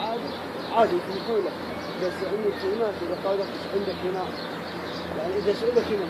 عادي عادي يكلفونه بس عندك في إذا قالوا عندك هنا. يعني إذا سألك هنا